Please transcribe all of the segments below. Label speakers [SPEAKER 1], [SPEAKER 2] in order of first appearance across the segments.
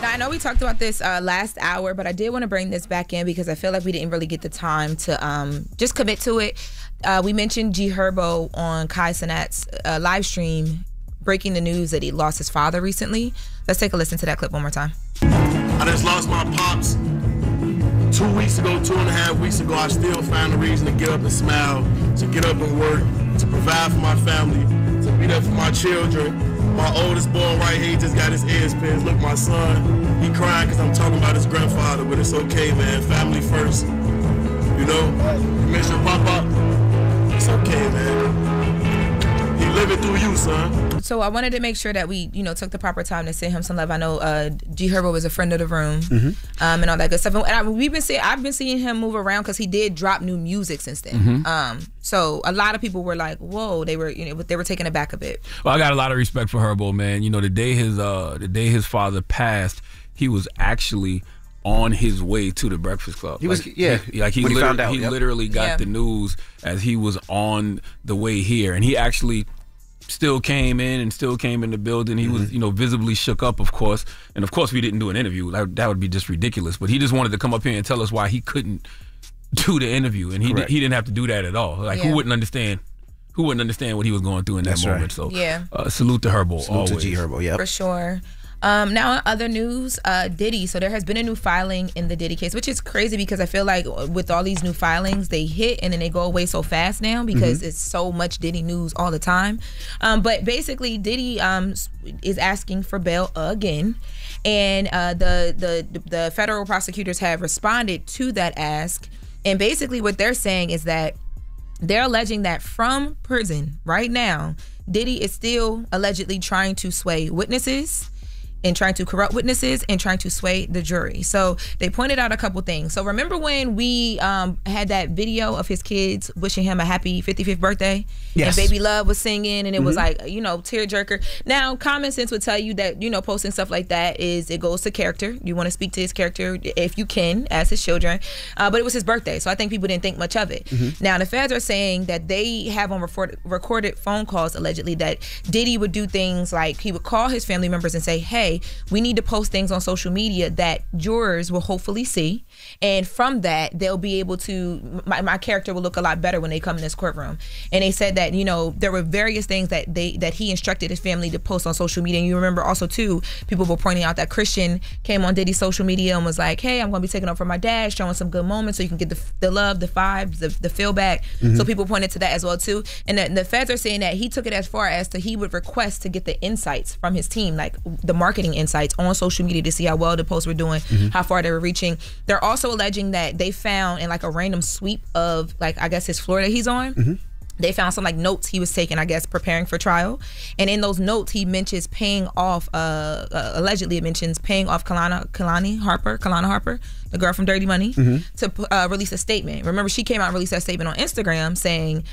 [SPEAKER 1] Now I know we talked about this uh, last hour, but I did want to bring this back in because I feel like we didn't really get the time to um, just commit to it. Uh, we mentioned G Herbo on Kai Cenat's uh, live stream, breaking the news that he lost his father recently. Let's take a listen to that clip one more time.
[SPEAKER 2] I just lost my pops two weeks ago, two and a half weeks ago. I still found a reason to get up and smile, to get up and work, to provide for my family, to be there for my children. My oldest boy right here he just got his ears pierced. Look, my son, he crying because I'm talking about his grandfather, but it's okay, man. Family first. You know, you miss your papa. It's okay, man. He living through you, son.
[SPEAKER 1] So I wanted to make sure that we, you know, took the proper time to send him some love. I know uh, G Herbo was a friend of the room,
[SPEAKER 3] Mm-hmm.
[SPEAKER 1] um, and all that good stuff. And I, we've been seeing, I've been seeing him move around because he did drop new music since then.
[SPEAKER 3] Mm-hmm.
[SPEAKER 1] Um, so a lot of people were like, "Whoa!" They were, you know, they were taken aback a bit.
[SPEAKER 3] Well, I got a lot of respect for Herbo, man. You know, the day his uh the day his father passed, he was actually on his way to the Breakfast Club.
[SPEAKER 4] He was-
[SPEAKER 3] Like,
[SPEAKER 4] yeah,
[SPEAKER 3] he, like he,
[SPEAKER 4] when he found out,
[SPEAKER 3] he
[SPEAKER 4] yep.
[SPEAKER 3] literally got
[SPEAKER 1] Yeah.
[SPEAKER 3] the news as he was on the way here, and he actually still came in and still came in the building. He
[SPEAKER 4] Mm-hmm.
[SPEAKER 3] was, you know, visibly shook up, of course. And of course, we didn't do an interview. That, that would be just ridiculous. But he just wanted to come up here and tell us why he couldn't do the interview, and he did, he didn't have to do that at all. Like,
[SPEAKER 1] Yeah.
[SPEAKER 3] who wouldn't understand? Who wouldn't understand what he was going through in that
[SPEAKER 4] That's right.
[SPEAKER 3] moment? So,
[SPEAKER 1] Yeah.
[SPEAKER 3] uh, salute to Herbo.
[SPEAKER 4] Salute to. G Herbo. Yep.
[SPEAKER 1] For sure. Um, now, in other news, uh, Diddy. So there has been a new filing in the Diddy case, which is crazy because I feel like with all these new filings, they hit and then they go away so fast now because it's so much Diddy news all the time. Um, but basically, Diddy um, is asking for bail again, and uh, the the the federal prosecutors have responded to that ask. And basically, what they're saying is that they're alleging that from prison right now, Diddy is still allegedly trying to sway witnesses and trying to corrupt witnesses and trying to sway the jury. So they pointed out a couple things. So remember when we um, had that video of his kids wishing him a happy 55th birthday?
[SPEAKER 4] Yes.
[SPEAKER 1] And Baby Love was singing and it was like, you know, tearjerker. Now, common sense would tell you that, you know, posting stuff like that is, it goes to character. You want to speak to his character if you can as his children. Uh, but it was his birthday. So I think people didn't think much of it. Now, the feds are saying that they have on recorded, recorded phone calls allegedly that Diddy would do things like he would call his family members and say, hey, we need to post things on social media that jurors will hopefully see. And from that, they'll be able to, my, my character will look a lot better when they come in this courtroom. And they said that, you know, there were various things that they, that he instructed his family to post on social media. And you remember also too, people were pointing out that Christian came on Diddy's social media and was like, hey, I'm going to be taking for my dad, showing some good moments so you can get the, the love, the vibes, the, the feel back. Mm-hmm. So people pointed to that as well too. And the, the feds are saying that he took it as far as to he would request to get the insights from his team, like the marketing insights on social media to see how well the posts were doing, how far they were reaching. They're also alleging that they found in like a random sweep of like I guess his floor that he's on. They found some like notes he was taking, I guess, preparing for trial. And in those notes, he mentions paying off. Uh, uh allegedly, it mentions paying off Kalana, Kalani Harper, Kalana Harper, the girl from Dirty Money, to uh, release a statement. Remember, she came out and released that statement on Instagram saying,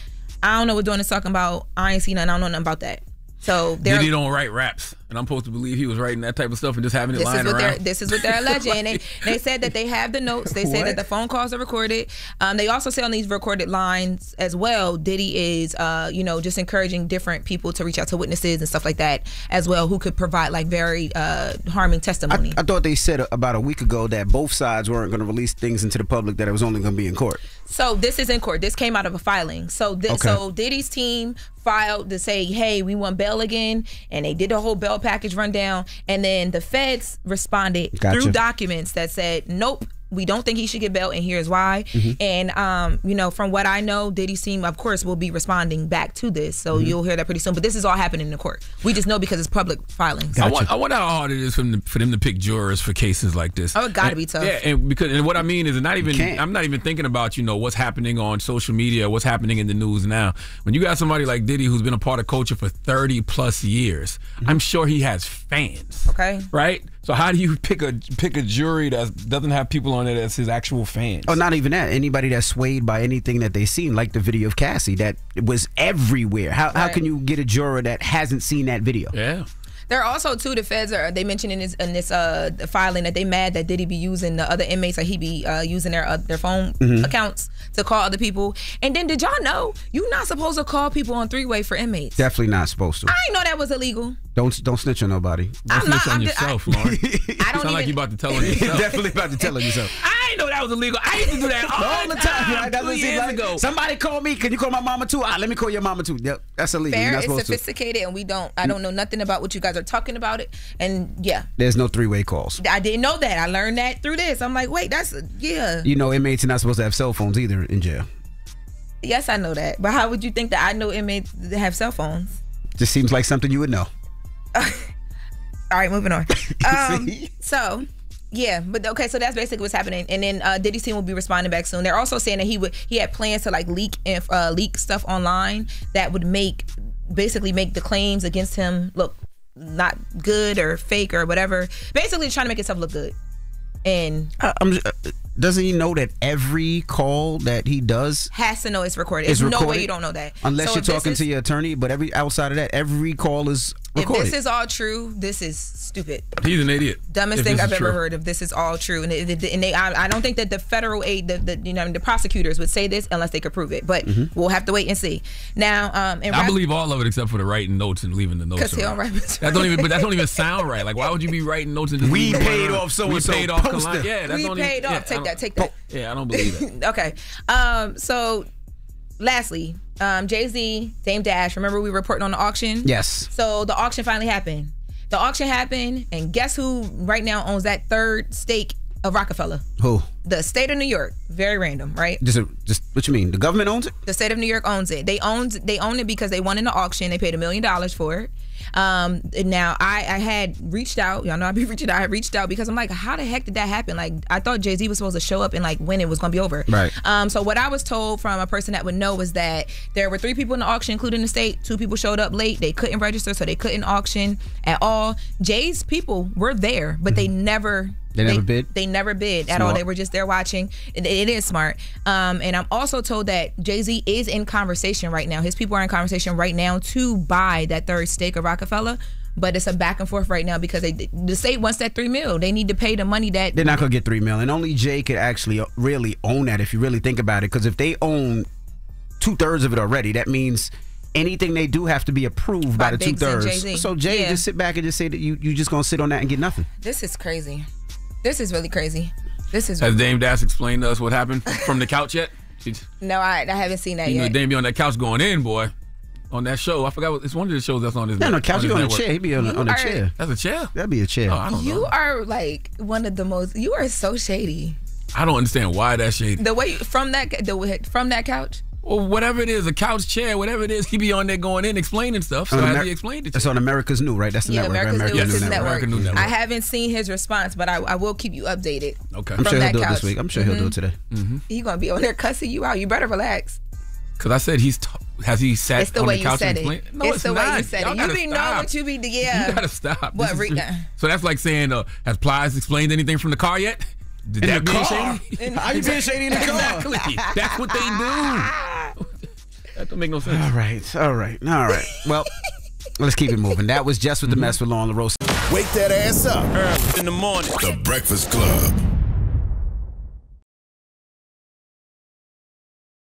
[SPEAKER 1] "I don't know what doing is talking about. I ain't seen nothing. I don't know nothing about that." So they're
[SPEAKER 3] don't write raps, and I'm supposed to believe he was writing that type of stuff and just having it
[SPEAKER 1] this is
[SPEAKER 3] lying
[SPEAKER 1] what
[SPEAKER 3] around.
[SPEAKER 1] this is what they're alleging. And they, they said that they have the notes. They said that the phone calls are recorded. Um, they also say on these recorded lines as well, Diddy is uh, you know, just encouraging different people to reach out to witnesses and stuff like that as well, who could provide like very uh harming testimony.
[SPEAKER 4] I thought they said about a week ago that both sides weren't going to release things into the public that it was only going to be in court.
[SPEAKER 1] So this is in court. This came out of a filing. So thi-
[SPEAKER 4] Okay.
[SPEAKER 1] so Diddy's team filed to say, "Hey, we want bail again," and they did the whole bail package rundown. And then the feds responded
[SPEAKER 4] Gotcha.
[SPEAKER 1] through documents that said, "Nope." We don't think he should get bail, and here's why.
[SPEAKER 4] Mm-hmm.
[SPEAKER 1] And um, you know, from what I know, Diddy seem, of course, will be responding back to this. So
[SPEAKER 4] Mm-hmm.
[SPEAKER 1] you'll hear that pretty soon. But this is all happening in the court. We just know because it's public filings.
[SPEAKER 3] I, want, I wonder how hard it is for them, to, for them to pick jurors for cases like this.
[SPEAKER 1] Oh, it gotta
[SPEAKER 3] And-
[SPEAKER 1] be tough.
[SPEAKER 3] Yeah, and because and what I mean is not even. I'm not even thinking about you know what's happening on social media, what's happening in the news now. When you got somebody like Diddy who's been a part of culture for 30 plus years, I'm sure he has fans.
[SPEAKER 1] Okay.
[SPEAKER 3] right? So how do you pick a pick a jury that doesn't have people on it as his actual fans?
[SPEAKER 4] Oh, not even that. Anybody that's swayed by anything that they seen, like the video of Cassie, that was everywhere. How, how can you get a juror that hasn't seen that video?
[SPEAKER 3] yeah.
[SPEAKER 1] There are also too the feds are they mentioned in this in this uh filing that they mad that Diddy be using the other inmates or he be uh, using their uh, their phone
[SPEAKER 4] Mm-hmm.
[SPEAKER 1] accounts to call other people. And then did y'all know you not supposed to call people on three way for inmates?
[SPEAKER 4] Definitely not supposed to.
[SPEAKER 1] I didn't know that was illegal.
[SPEAKER 4] Don't don't snitch on nobody.
[SPEAKER 1] I'm not.
[SPEAKER 3] Snitch on
[SPEAKER 1] I'm just- I-
[SPEAKER 3] yourself, Lauren.
[SPEAKER 1] I don't
[SPEAKER 3] Sound
[SPEAKER 1] even
[SPEAKER 3] like you about to tell on yourself.
[SPEAKER 4] Definitely about to tell on yourself.
[SPEAKER 3] I didn't know that was illegal. I used to do that all,
[SPEAKER 4] All the time. Right? That's
[SPEAKER 3] Two
[SPEAKER 4] what it seems
[SPEAKER 3] years
[SPEAKER 4] like.
[SPEAKER 3] ago.
[SPEAKER 4] Somebody call me. Can you call my mama too? Ah, let me call your mama too. Yep, that's illegal. You're
[SPEAKER 1] fair.
[SPEAKER 4] not
[SPEAKER 1] It's
[SPEAKER 4] supposed to.
[SPEAKER 1] sophisticated, and we don't. I don't know nothing about what you guys are talking about it. And yeah,
[SPEAKER 4] There's no three way calls.
[SPEAKER 1] I didn't know that. I learned that through this. I'm like, wait, that's yeah.
[SPEAKER 4] You know, inmates are not supposed to have cell phones either in jail.
[SPEAKER 1] Yes, I know that. But how would you think that I know inmates that have cell phones?
[SPEAKER 4] Just seems like something you would know.
[SPEAKER 1] All right, moving on. Um, so, yeah, but okay, so that's basically what's happening. And then uh, Diddy's team will be responding back soon. They're also saying that he would he had plans to like leak inf- uh, leak stuff online that would make basically make the claims against him look not good or fake or whatever. Basically, trying to make himself look good. And
[SPEAKER 4] Uh, I'm, uh, doesn't he know that every call that he does
[SPEAKER 1] has to know it's recorded.
[SPEAKER 4] is
[SPEAKER 1] There's
[SPEAKER 4] recorded?
[SPEAKER 1] no way you don't know that.
[SPEAKER 4] Unless
[SPEAKER 1] So
[SPEAKER 4] you're talking
[SPEAKER 1] is-
[SPEAKER 4] to your attorney, but every outside of that, every call is
[SPEAKER 1] If this is all true, this is stupid.
[SPEAKER 3] He's an idiot.
[SPEAKER 1] dumbest
[SPEAKER 3] If
[SPEAKER 1] thing I've ever
[SPEAKER 3] true.
[SPEAKER 1] heard. If this is all true, and, it, it- and they, I, I don't think that the federal aid, the, the you know, the prosecutors would say this unless they could prove it. But we'll have to wait and see. Now, um, and.
[SPEAKER 3] I
[SPEAKER 1] rap-
[SPEAKER 3] believe all of it except for the writing notes and leaving the notes.
[SPEAKER 1] 'Cause he
[SPEAKER 3] around.
[SPEAKER 1] don't write
[SPEAKER 3] That don't even, but that don't even sound right. Like, why would you be writing notes and just
[SPEAKER 4] We paid off so-and-so.
[SPEAKER 3] We paid off.
[SPEAKER 4] Post
[SPEAKER 3] Kalani-
[SPEAKER 4] it.
[SPEAKER 3] Yeah, that's
[SPEAKER 1] we
[SPEAKER 3] don't even-
[SPEAKER 1] paid
[SPEAKER 3] yeah,
[SPEAKER 1] off. Take that. Take that.
[SPEAKER 3] Yeah, I don't believe it.
[SPEAKER 1] okay. Um, so lastly, um, Jay Z, Dame Dash. Remember we were reporting on the auction?
[SPEAKER 4] yes.
[SPEAKER 1] So the auction finally happened. The auction happened, and guess who right now owns that third stake of Rockefeller?
[SPEAKER 4] Who?
[SPEAKER 1] The state of New York. Very random, right?
[SPEAKER 4] Just, a, just what you mean? The government owns it?
[SPEAKER 1] The state of New York owns it. They owned they own it because they won in the auction. They paid a million dollars for it. Um, now I, I had reached out. Y'all know I be reaching out. I reached out because I'm like, how the heck did that happen? Like I thought Jay Z was supposed to show up and like when it was gonna be over.
[SPEAKER 4] Right.
[SPEAKER 1] Um. So what I was told from a person that would know was that there were three people in the auction, including the state. Two people showed up late. They couldn't register, so they couldn't auction at all. Jay's people were there, but they never.
[SPEAKER 4] They never bid?
[SPEAKER 1] They never bid at all. They were just there watching. It, it is smart. Um, and I'm also told that Jay Z is in conversation right now. His people are in conversation right now to buy that third stake of Rockefeller. But it's a back and forth right now because they, the state wants that three mil. They need to pay the money that
[SPEAKER 4] They're not gonna get three million. Only Jay could actually uh, really own that if you really think about it. Because if they own two thirds of it already, that means anything they do have to be approved by,
[SPEAKER 1] By
[SPEAKER 4] the two thirds. So Jay
[SPEAKER 1] Yeah.
[SPEAKER 4] just sit back and just say that you you just gonna sit on that and get nothing.
[SPEAKER 1] This is crazy. This is really crazy. This is
[SPEAKER 3] Has Dame Dash explained to us what happened from the couch yet? She,
[SPEAKER 1] no. I, I haven't seen that
[SPEAKER 3] you know,
[SPEAKER 1] yet.
[SPEAKER 3] Dame be on that couch going in, boy. On that show, I forgot. What, it's one of the shows that's on his.
[SPEAKER 4] No, no, couch.
[SPEAKER 3] his
[SPEAKER 4] You on a chair. He be on, a-
[SPEAKER 1] You
[SPEAKER 4] on a chair.
[SPEAKER 3] That's a chair.
[SPEAKER 4] That'd be a chair.
[SPEAKER 3] Oh, I don't
[SPEAKER 1] You
[SPEAKER 3] know.
[SPEAKER 1] are like one of the most. You are so shady.
[SPEAKER 3] I don't understand why that shade.
[SPEAKER 1] The way from that the from that couch.
[SPEAKER 3] Or whatever it is, a couch chair, whatever it is, he be on there going in explaining stuff. So
[SPEAKER 4] On Amer-
[SPEAKER 3] he explained it?
[SPEAKER 4] That's
[SPEAKER 3] to
[SPEAKER 4] on America's New, right? That's the
[SPEAKER 1] Yeah,
[SPEAKER 4] network. right?
[SPEAKER 1] America's
[SPEAKER 4] America's
[SPEAKER 1] News
[SPEAKER 3] Yes,
[SPEAKER 1] Network.
[SPEAKER 3] American News Network.
[SPEAKER 1] I haven't seen his response, but I, I will keep you updated.
[SPEAKER 3] Okay.
[SPEAKER 4] I'm
[SPEAKER 1] From
[SPEAKER 4] sure he'll
[SPEAKER 1] that
[SPEAKER 4] do it this week. I'm sure he'll do it today.
[SPEAKER 1] He gonna be on there cussing you out. You better relax.
[SPEAKER 3] Because I said he's. T- has he sat
[SPEAKER 1] It's the
[SPEAKER 3] on
[SPEAKER 1] way
[SPEAKER 3] the
[SPEAKER 1] you
[SPEAKER 3] couch
[SPEAKER 1] said
[SPEAKER 3] and
[SPEAKER 1] it.
[SPEAKER 3] explained? No,
[SPEAKER 1] it's,
[SPEAKER 3] it's,
[SPEAKER 1] the
[SPEAKER 3] not.
[SPEAKER 1] way you said
[SPEAKER 3] Y'all
[SPEAKER 1] it. You
[SPEAKER 3] gotta
[SPEAKER 1] be knowing
[SPEAKER 3] stop.
[SPEAKER 1] what you be. Yeah.
[SPEAKER 3] You gotta stop.
[SPEAKER 1] What,
[SPEAKER 3] This is- so that's like saying, uh, has Plies explained anything from the car yet? Did
[SPEAKER 4] In
[SPEAKER 3] that
[SPEAKER 4] the car?
[SPEAKER 3] shady?
[SPEAKER 4] How you being shady in the car?
[SPEAKER 3] exactly. That's what they do. That don't make no sense.
[SPEAKER 4] All right, all right, all right. Well, let's keep it moving. That was just with the mess mm-hmm. with Lauren LaRosa.
[SPEAKER 5] Wake that ass up.
[SPEAKER 6] early in the morning.
[SPEAKER 5] The Breakfast Club.